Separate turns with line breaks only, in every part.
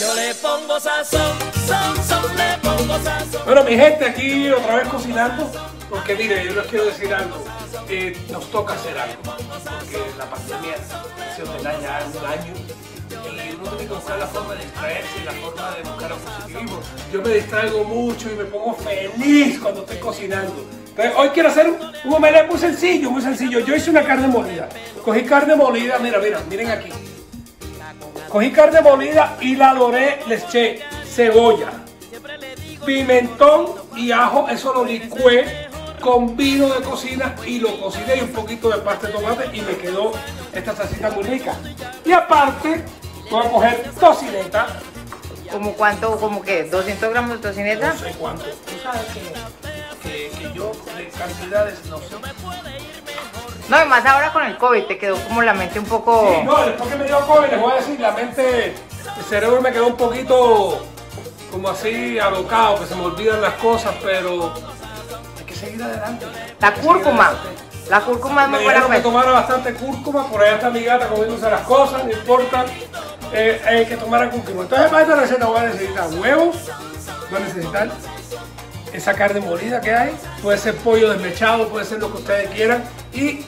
Yo le pongo sazón, son, son, le pongo sazón.
Bueno, mi gente, aquí otra vez cocinando, porque mire, yo les quiero decir algo, eh, nos toca hacer algo, porque la pandemia se ordenan ya un año y uno tiene que buscar la forma de distraerse la forma de buscar el. Yo me distraigo mucho y me pongo feliz cuando estoy cocinando. Entonces, hoy quiero hacer un, un muy sencillo, muy sencillo. Yo hice una carne molida. Cogí carne molida, mira, mira, miren aquí. Cogí carne molida y la doré, le eché cebolla, pimentón y ajo, eso lo licué con vino de cocina y lo cociné y un poquito de pasta de tomate y me quedó esta salsita muy rica. Y aparte, voy a coger tocineta,
¿Como cuánto? ¿Como qué? ¿200 gramos de tocineta?
no sé cuánto. Tú sabes que, que, que yo de cantidades no sé.
No, y más ahora con el COVID te quedó como la mente un poco...
Sí, no, después que me dio COVID, les voy a decir, la mente, el cerebro me quedó un poquito como así alocado, que se me olvidan las cosas, pero hay que seguir adelante.
La cúrcuma.
adelante.
La cúrcuma es
Me
muy buena
que
pues.
tomara bastante cúrcuma, por allá está mi gata comiéndose las cosas, no importa, eh, hay que tomar cúrcuma. Entonces para esta receta voy a necesitar huevos, voy a necesitar esa carne molida que hay, puede ser pollo desmechado, puede ser lo que ustedes quieran, y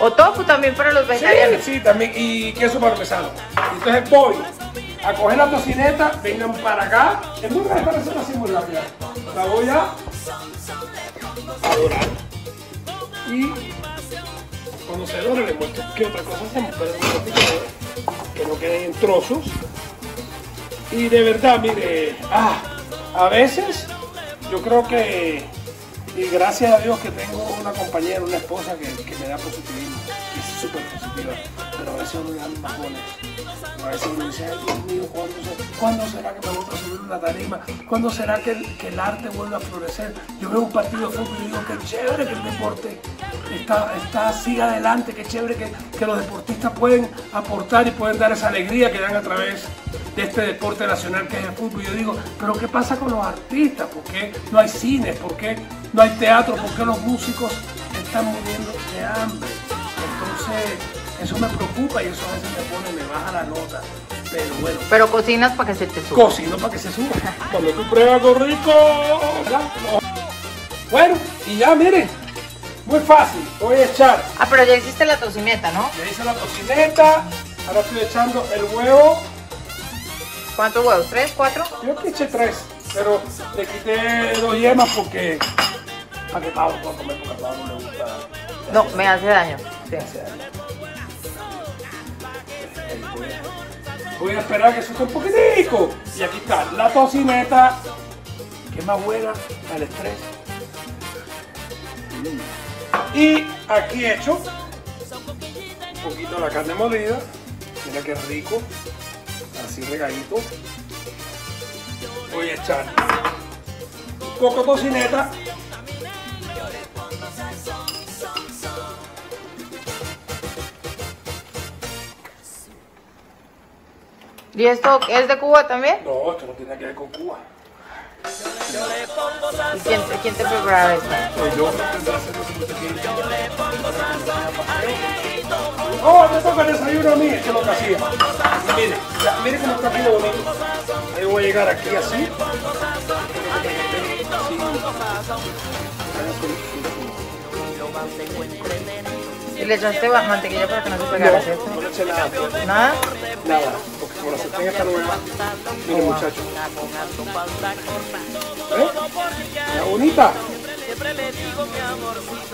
O tofu también para los
Sí,
vegetarianos.
sí, también. Y queso parmesano. Entonces voy a coger la tocineta, vengan para acá. Es muy esta receta así muy rápida. La voy a a dorar. Y cuando se dore le muestro qué otra cosa hacemos. Pero un que no queden en trozos. Y de verdad, mire, ah, a veces yo creo que, y gracias a Dios que tengo una compañera, una esposa que, que me da positivismo, que es súper positiva, pero a veces uno le dan bajones. A veces uno dice, ay Dios mío, ¿cuándo, se- ¿cuándo será que me vuelvo a subir una tarima? ¿Cuándo será que el, que el arte vuelva a florecer? Yo veo un partido de fútbol y digo, qué chévere que el deporte está, está así adelante, qué chévere que, que los deportistas pueden aportar y pueden dar esa alegría que dan a través de este deporte nacional que es el fútbol. Yo digo, pero ¿qué pasa con los artistas? ¿Por qué no hay cine? ¿Por qué no hay teatro? ¿Por qué los músicos están muriendo de hambre? Entonces, eso me preocupa y eso a veces me pone, me baja la nota. Pero bueno,
Pero cocinas para que se te suba.
cocino para que se suba. Cuando tú pruebas algo rico. Bueno, y ya miren, muy fácil. Voy a echar,
Ah, pero ya hiciste la tocineta, ¿no?
ya hice la tocineta, ahora estoy echando el huevo.
¿Cuántos huevos? ¿Tres? ¿Cuatro?
Yo que eché tres, pero le quité dos yemas porque para que Pablo pueda comer porque a Pablo no le gusta.
No, me hace daño. Sí.
Voy a esperar que se esté un poquitico. Y aquí está la tocineta, que es más buena al estrés. Y aquí he hecho un poquito la carne molida. Mira qué rico. Así regadito. Voy a echar un poco de tocineta.
¿Y esto es de Cuba también?
No, esto no tiene que ver con Cuba.
¿Y quién, quién te preparaba esto?
Pues yo. Oh, me toca el desayuno a mí, que lo que hacía. Mire, ya, mire cómo está aquí de bonito. Ahí voy a llegar aquí así.
¿Y le echaste mantequilla para que no se pegara,
No, eché nada.
¿Nada?
Porque con la sartén está nueva. Mire, muchacho. ¿Eh? ¿Está bonita?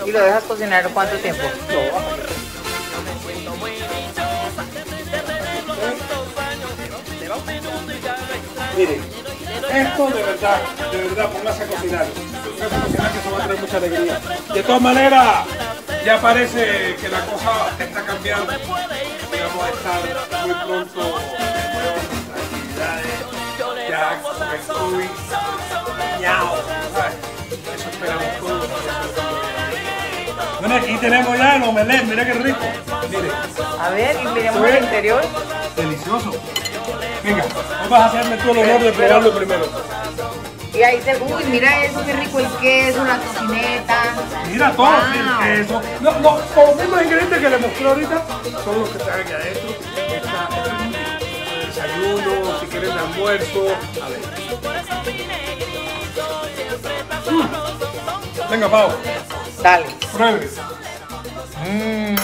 ¿Y lo dejas cocinar cuánto tiempo?
No, hasta que- Miren, esto de verdad, de verdad, póngase a cocinar. Póngase a cocinar que eso va a traer mucha alegría. De todas maneras, ya parece que la cosa está cambiando. Vamos a estar muy pronto de nuevo en nuestras actividades. Ya con el COVID, ñao, ¿sabes? Eso esperamos todos. Bueno, aquí tenemos ya el omelette, mira qué rico. Mire,
A ver, y miremos el interior.
delicioso. Venga, vas a hacerme tú el honor de probarlo primero.
Y ahí te, uy, mira eso, qué rico el queso, la tocineta.
Mira todo,
wow.
el queso. No, los mismos ingredientes que le mostré ahorita son los que están aquí adentro. Desayuno, si quieren almuerzo. A ver. Mm. Venga, Pau.
Dale.
Pruebe.
Mm.